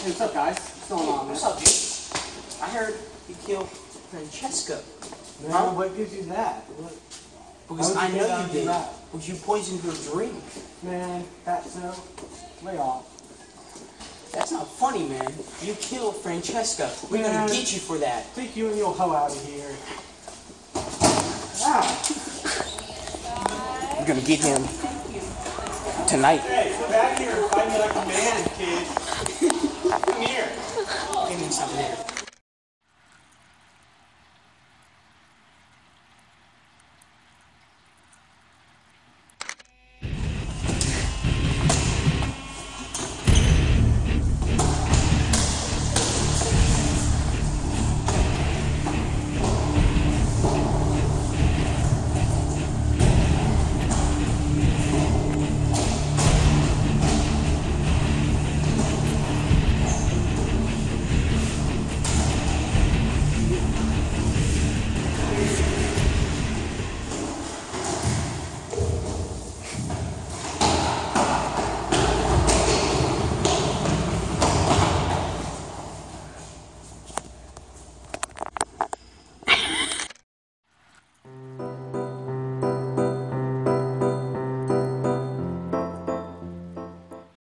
Hey, what's up, guys? What's going on? Man? What's up, dude? I heard you killed Francesco. Francesca. Man, what gives you that? What? Because I know you did. to that? Because you poisoned her drink. Man, that's so. Lay off. That's not funny, man. You killed Francesca. We're Man. gonna get you for that. Take you and your hoe out of here. Ah. We're gonna get him tonight. Hey, come back here and fight me like a man, kid. I mean,